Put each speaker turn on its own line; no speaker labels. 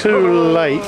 too late.